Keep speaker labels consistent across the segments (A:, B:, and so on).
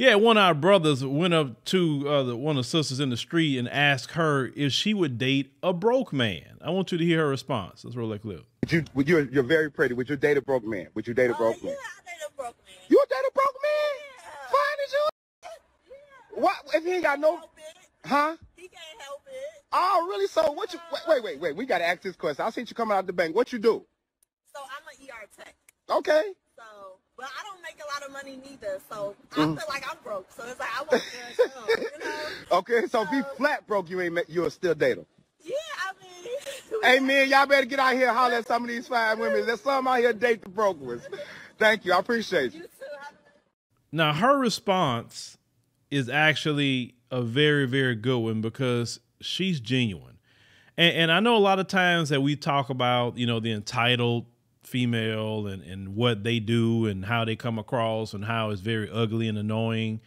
A: Yeah, one of our brothers went up to uh, the, one of the sisters in the street and asked her if she would date a broke man. I want you to hear her response. Let's roll that clip.
B: Would you, would you, you're very pretty. Would you date a broke man? Would you date a broke
C: oh,
B: man?
C: Yeah, I date a broke man.
B: You would date a broke man?
C: Yeah.
B: Fine as you.
C: Yeah.
B: What if he ain't got no?
C: Help.
B: Huh?
C: He can't help it.
B: Oh, really? So what you? Wait, wait, wait, wait. We gotta ask this question. I seen you coming out the bank. What you do?
C: So I'm an ER tech.
B: Okay.
C: So, but I don't make a lot of money neither. So. I mm-hmm. feel like I'm broke. So it's like I want to, you know.
B: Okay. So if he flat broke, you ain't. ma- you're still dating. him.
C: Yeah, I mean.
B: Hey man, y'all better get out here and holler at some of these fine women. There's some out here date the broke ones. Thank you. I appreciate
C: You
B: you.
C: too.
A: Now, her response is actually a very, very good one because she's genuine. And, and I know a lot of times that we talk about, you know, the entitled female and, and what they do and how they come across and how it's very ugly and annoying.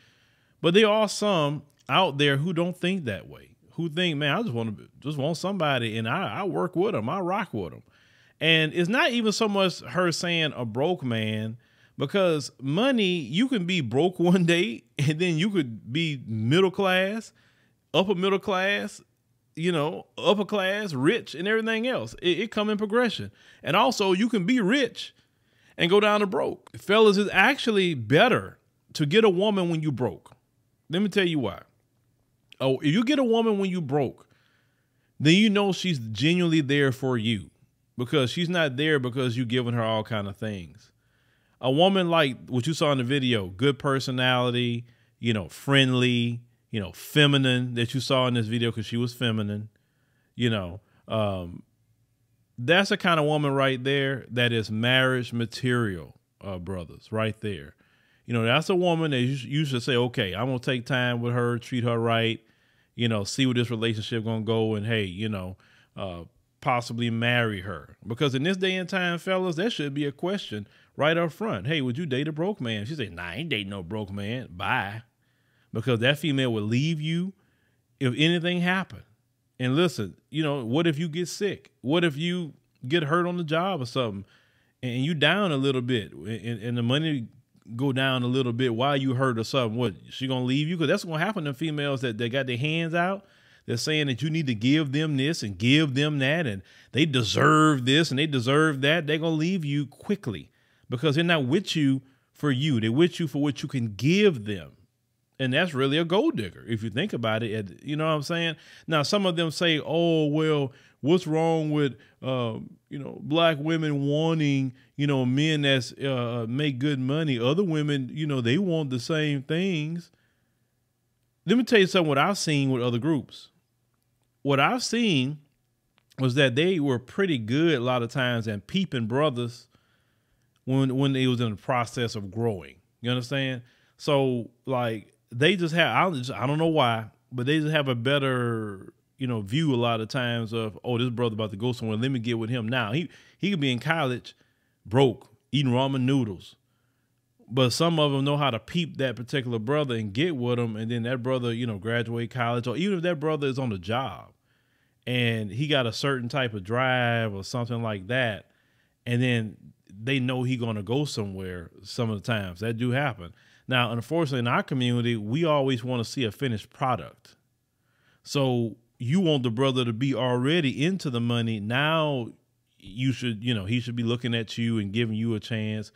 A: But there are some out there who don't think that way, who think, man, I just want to just want somebody and I, I work with them, I rock with them. And it's not even so much her saying a broke man, because money, you can be broke one day and then you could be middle class, upper middle class, you know, upper class, rich, and everything else. It, it come in progression. And also you can be rich and go down to broke. Fellas, it's actually better to get a woman when you broke. Let me tell you why. Oh, if you get a woman when you broke, then you know she's genuinely there for you because she's not there because you giving her all kind of things. A woman like what you saw in the video, good personality, you know, friendly, you know, feminine that you saw in this video because she was feminine, you know, um, that's the kind of woman right there that is marriage material, uh, brothers, right there. You know, that's a woman that you, you should say, okay, I'm gonna take time with her, treat her right, you know, see where this relationship gonna go, and hey, you know, uh, possibly marry her. Because in this day and time, fellas, that should be a question right up front. Hey, would you date a broke man? She say, Nah, I ain't dating no broke man. Bye. Because that female will leave you if anything happened. And listen, you know, what if you get sick? What if you get hurt on the job or something, and you down a little bit, and, and the money go down a little bit while you hurt or something? What she gonna leave you? Because that's gonna happen to females that they got their hands out. They're saying that you need to give them this and give them that, and they deserve this and they deserve that. They're gonna leave you quickly because they're not with you for you. They're with you for what you can give them and that's really a gold digger if you think about it. You know what I'm saying? Now, some of them say, "Oh, well, what's wrong with um, you know black women wanting you know men that's uh, make good money? Other women, you know, they want the same things." Let me tell you something. What I've seen with other groups, what I've seen was that they were pretty good a lot of times and peeping brothers when when they was in the process of growing. You understand? So like they just have I don't, I don't know why, but they just have a better you know view a lot of times of oh this brother about to go somewhere. Let me get with him now. He he could be in college, broke, eating ramen noodles. But some of them know how to peep that particular brother and get with him, and then that brother, you know, graduate college, or even if that brother is on the job and he got a certain type of drive or something like that, and then they know he gonna go somewhere some of the times. That do happen. Now, unfortunately, in our community, we always want to see a finished product. So you want the brother to be already into the money. Now you should, you know, he should be looking at you and giving you a chance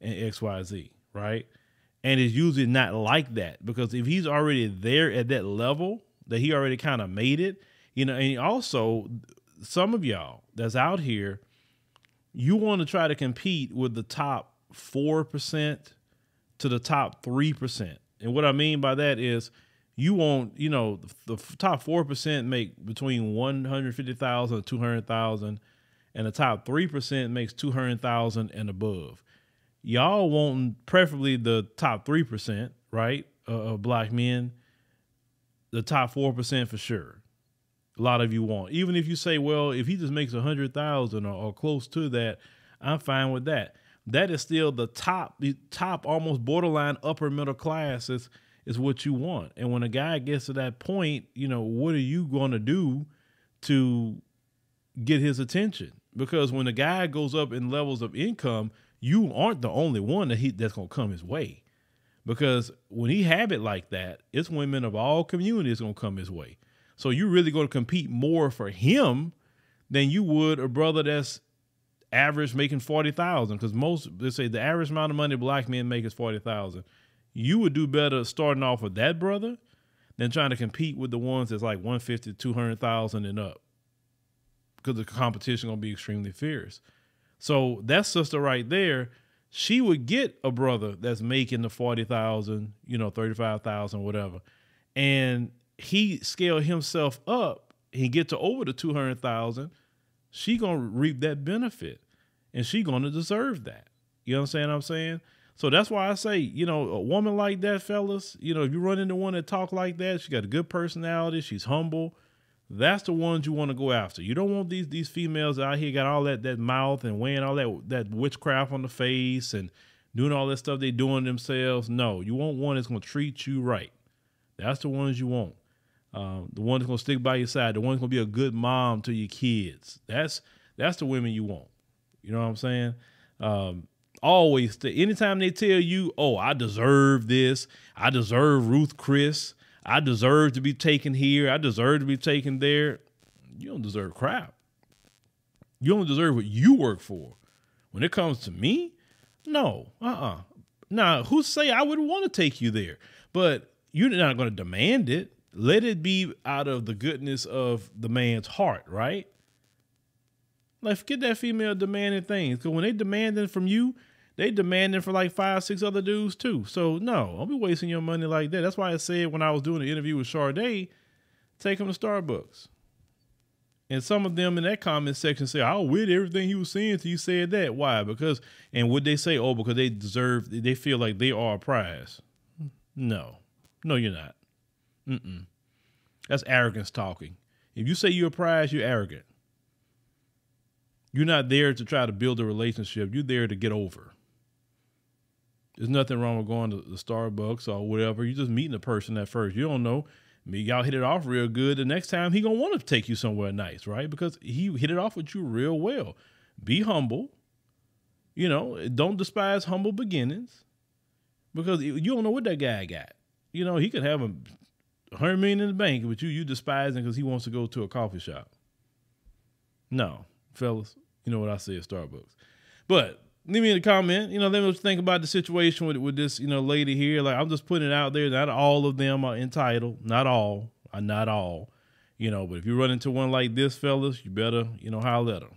A: and XYZ, right? And it's usually not like that because if he's already there at that level, that he already kind of made it, you know, and also some of y'all that's out here, you want to try to compete with the top 4% to the top 3%. And what I mean by that is you want, you know, the, the top 4% make between 150,000 and 200,000 and the top 3% makes 200,000 and above. Y'all want preferably the top 3%, right? Uh, of black men, the top 4% for sure. A lot of you want. Even if you say, well, if he just makes 100,000 or, or close to that, I'm fine with that that is still the top, the top almost borderline upper middle class is is what you want. And when a guy gets to that point, you know, what are you going to do to get his attention? Because when a guy goes up in levels of income, you aren't the only one that he that's going to come his way. because when he have it like that, it's women of all communities gonna come his way. So you're really gonna compete more for him than you would a brother that's average making forty thousand. Because most they say the average amount of money black men make is forty thousand. You would do better starting off with that brother than trying to compete with the ones that's like 150, 200,000 and up. Because the competition gonna be extremely fierce. So that sister right there, she would get a brother that's making the 40,000, you know, 35,000, whatever. And he scale himself up, he get to over the 200,000, she going to reap that benefit and she going to deserve that. You understand what I'm saying? So that's why I say, you know, a woman like that, fellas, you know, if you run into one that talk like that, she got a good personality, she's humble, that's the ones you want to go after. You don't want these these females out here got all that that mouth and wearing all that that witchcraft on the face and doing all that stuff they doing themselves. No, you want one that's gonna treat you right. That's the ones you want. Um, the one that's gonna stick by your side. The one that's gonna be a good mom to your kids. That's that's the women you want. You know what I'm saying? Um, always, anytime they tell you, "Oh, I deserve this. I deserve Ruth Chris." I deserve to be taken here. I deserve to be taken there. You don't deserve crap. You don't deserve what you work for. When it comes to me, no. Uh-uh. Now, who say I would want to take you there? But you're not going to demand it. Let it be out of the goodness of the man's heart, right? Like, forget that female demanding things. Because when they demanding from you, they demanding for like five, six other dudes too. So no, I'll be wasting your money like that. That's why I said when I was doing the interview with Sade, take him to Starbucks. And some of them in that comment section say, "I'll with everything he was saying until you said that." Why? Because and would they say, "Oh, because they deserve, they feel like they are a prize." No, no, you're not. Mm-mm. That's arrogance talking. If you say you're a prize, you're arrogant. You're not there to try to build a relationship. You're there to get over. There's nothing wrong with going to the Starbucks or whatever. You're just meeting a person at first. You don't know. Maybe y'all hit it off real good. The next time he gonna want to take you somewhere nice, right? Because he hit it off with you real well. Be humble. You know, don't despise humble beginnings. Because you don't know what that guy got. You know, he could have a hundred million in the bank, but you you despising because he wants to go to a coffee shop. No, fellas, you know what I say at Starbucks. But leave me the comment. You know, let me think about the situation with with this, you know, lady here. Like I'm just putting it out there. Not all of them are entitled. Not all. Not all. You know, but if you run into one like this, fellas, you better, you know, holler at them.